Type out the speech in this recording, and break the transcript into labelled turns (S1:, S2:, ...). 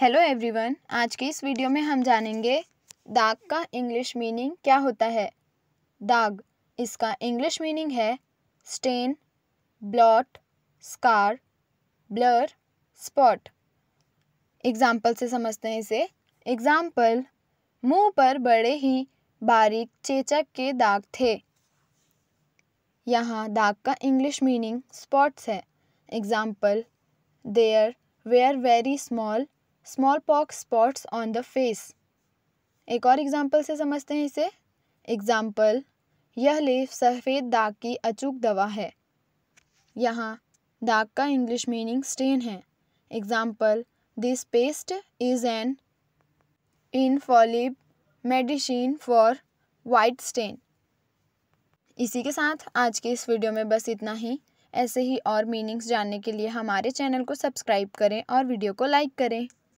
S1: Hello everyone आज के इस वीडियो में हम जानेंगे दाग का इंग्लिश मीनिंग क्या होता है। दाग, इसका इंग्लिश मीनिंग है stain blot scar blur spot example से समझते हैं इसे। एग्ज़ाम्पल मुँह पर बड़े ही बारीक चेचक के दाग थे। यहाँ दाग का इंग्लिश मीनिंग स्पॉट्स है। Example there were very small small pox spots on the face एक और एग्ज़ाम्पल से समझते हैं इसे। एग्ज़ाम्पल यह लेफ सफ़ेद दाग की अचूक दवा है। यहाँ, दाग का इंग्लिश मीनिंग स्टेन है। Example this paste is an infallible medicine for white stain इसी के साथ आज के इस वीडियो में बस इतना ही। ऐसे ही और मीनिंग्स जानने के लिए हमारे चैनल को सब्सक्राइब करें और वीडियो को लाइक करें।